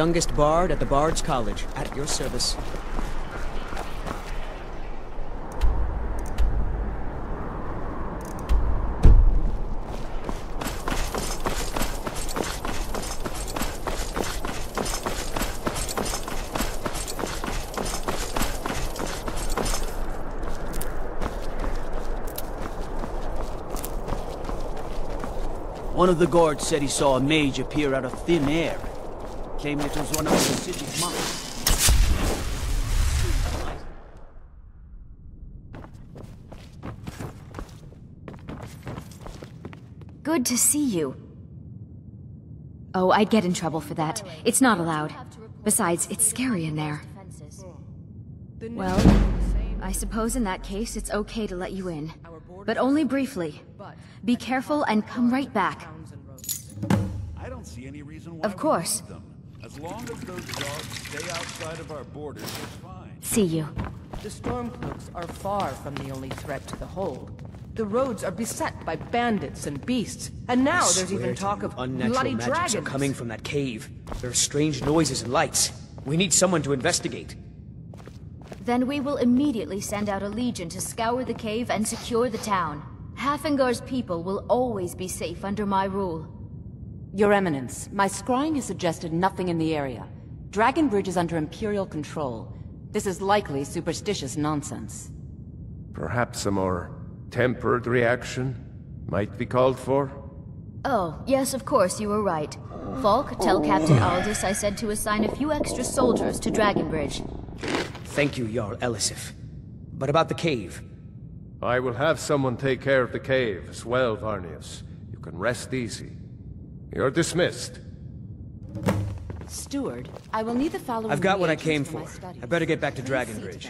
youngest bard at the Bard's College, at your service. One of the guards said he saw a mage appear out of thin air. Claimed it was one of the city's monks. Good to see you. Oh, I'd get in trouble for that. It's not allowed. Besides, it's scary in there. Hmm. Well, I suppose in that case it's okay to let you in. But only briefly. Be careful and come right back. I don't see any reason why Of we course. Need them. As long as those dogs stay outside of our borders, it's fine. See you. The Stormcloaks are far from the only threat to the hold. The roads are beset by bandits and beasts, and now there's even talk of unnatural bloody magics dragons. are coming from that cave. There are strange noises and lights. We need someone to investigate. Then we will immediately send out a legion to scour the cave and secure the town. Haafingar's people will always be safe under my rule. Your Eminence, my scrying has suggested nothing in the area. Dragon Bridge is under Imperial control. This is likely superstitious nonsense. Perhaps a more tempered reaction might be called for? Oh, yes, of course, you were right. Falk, tell Captain Aldis I said to assign a few extra soldiers to Dragonbridge. Thank you, Jarl Elisif. But about the cave. I will have someone take care of the cave as well, Varnius. You can rest easy. You're dismissed. Steward, I will need the following I've got what I came for. I better get back to Please see Dragonbridge.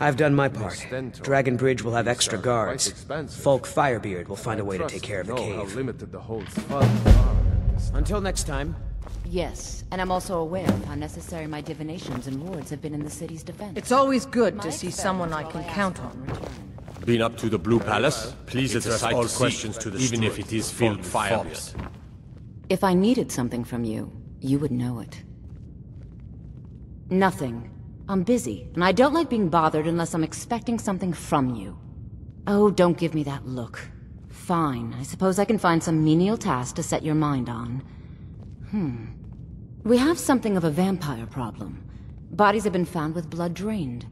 I've done my part. Stentor. Dragonbridge will have extra These are quite guards. expensive. Falk Firebeard will find a way to take care of the know cave. limited the hold's. Until next time, Yes, and I'm also aware of how necessary my divinations and wards have been in the city's defense. It's always good My to see someone I can ask count on. return. Been up to the Blue Palace? Please It's a address all questions to the even if it is filled with Firebeard. If I needed something from you, you would know it. Nothing. I'm busy, and I don't like being bothered unless I'm expecting something from you. Oh, don't give me that look. Fine, I suppose I can find some menial task to set your mind on. Hmm. We have something of a vampire problem. Bodies have been found with blood drained.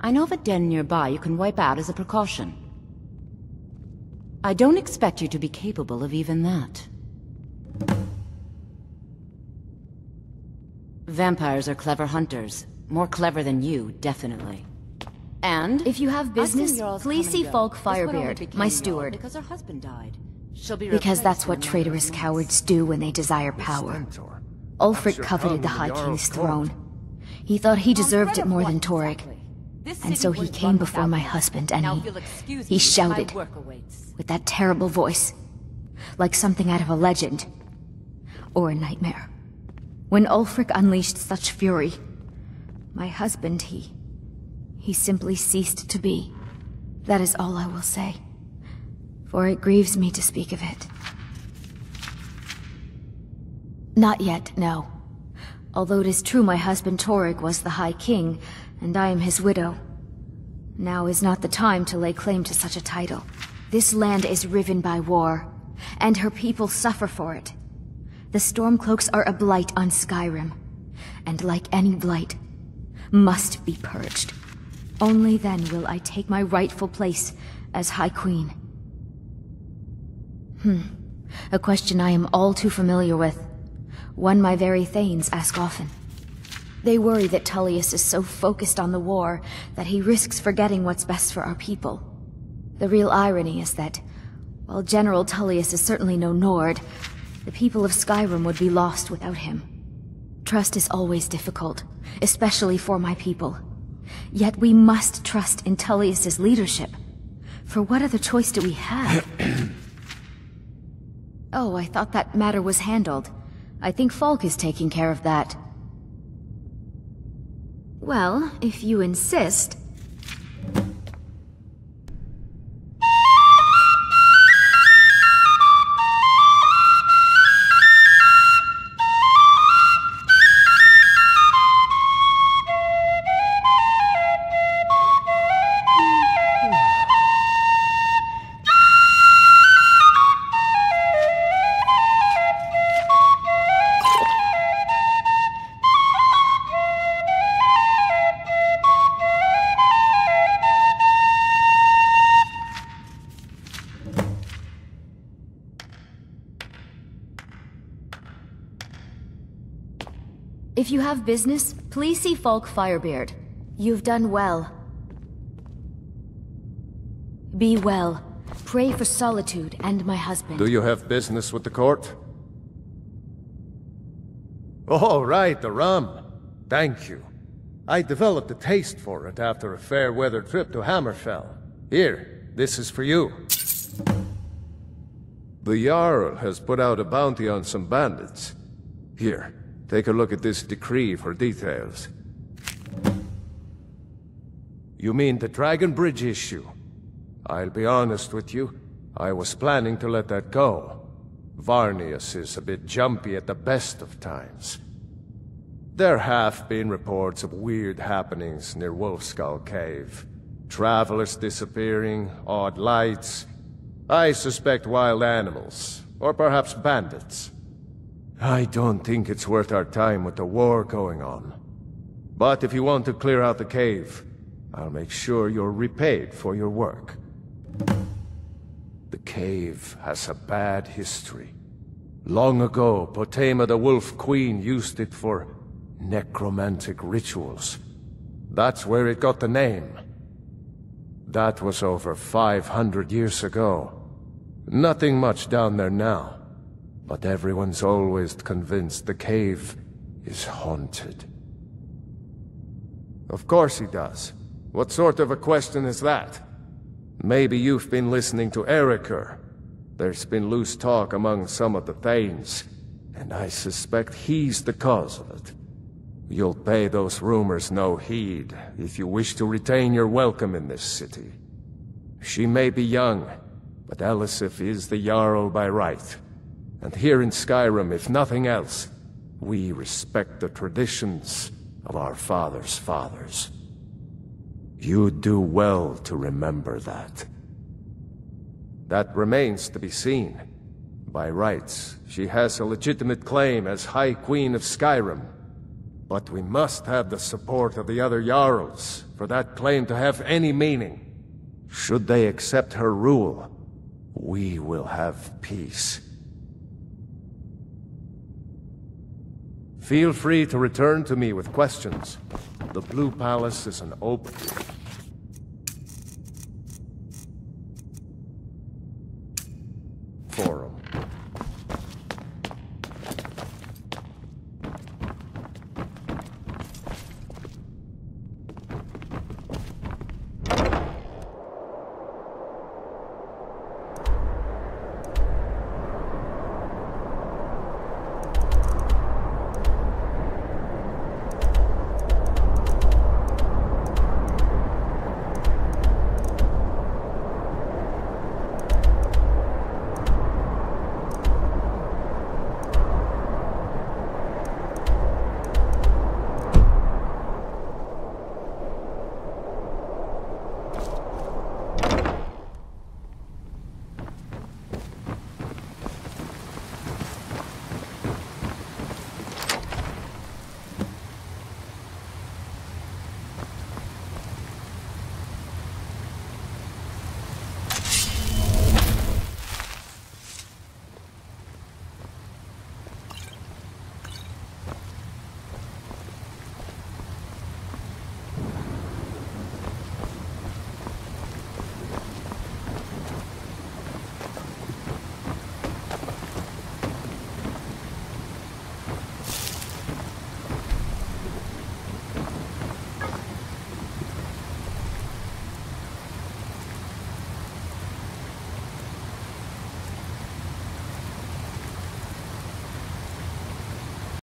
I know of a den nearby you can wipe out as a precaution. I don't expect you to be capable of even that. Vampires are clever hunters. More clever than you, definitely. And If you have business, please see. Falk This one only Firebeard, my steward. Because her husband died. She'll be Because that's what in a matter of traitorous cowards do when they desire power. Stentor. Ulfric coveted the High in the Jarl's King's throne. He thought he deserved it more than Torygg. exactly? This And so he came before my husband, and he- if you'll excuse he shouted. My work awaits. with that terrible voice. Like something out of a legend. Or a nightmare. When Ulfric unleashed such fury, my husband, he... he simply ceased to be. That is all I will say. For it grieves me to speak of it. Not yet, no. Although it is true my husband Torygg was the High King, and I am his widow. Now is not the time to lay claim to such a title. This land is riven by war, and her people suffer for it. The Stormcloaks are a blight on Skyrim, and like any blight, must be purged. Only then will I take my rightful place as High Queen. Hmm. A question I am all too familiar with. One my very Thanes ask often. They worry that Tullius is so focused on the war that he risks forgetting what's best for our people. The real irony is that, while General Tullius is certainly no Nord, the people of Skyrim would be lost without him. Trust is always difficult, especially for my people. Yet we must trust in Tullius's leadership. For what other choice do we have? oh, I thought that matter was handled. I think Falk is taking care of that. Well, if you insist. If you have business, please see Falk Firebeard. You've done well. Be well. Pray for solitude and my husband. Do you have business with the court? Oh, right, the rum. Thank you. I developed a taste for it after a fair weather trip to Hammerfell. Here, this is for you. The Jarl has put out a bounty on some bandits. Here, take a look at this decree for details. You mean the Dragon Bridge issue? I'll be honest with you, I was planning to let that go. Varnius is a bit jumpy at the best of times. There have been reports of weird happenings near Wolfskull Cave. Travelers disappearing, odd lights. I suspect wild animals, or perhaps bandits. I don't think it's worth our time with the war going on. But if you want to clear out the cave, I'll make sure you're repaid for your work. The cave has a bad history. Long ago, Potema the Wolf Queen used it for necromantic rituals. That's where it got the name. That was over 500 years ago. Nothing much down there now. But everyone's always convinced the cave is haunted. Of course he does. What sort of a question is that? Maybe you've been listening to Erikur. There's been loose talk among some of the Thanes, and I suspect he's the cause of it. You'll pay those rumors no heed if you wish to retain your welcome in this city. She may be young, but Elisif is the Jarl by right. And here in Skyrim, if nothing else, we respect the traditions of our fathers' fathers. You do well to remember that. That remains to be seen. By rights, she has a legitimate claim as High Queen of Skyrim. But we must have the support of the other Jarls for that claim to have any meaning. Should they accept her rule, we will have peace. Feel free to return to me with questions. The Blue Palace is an open...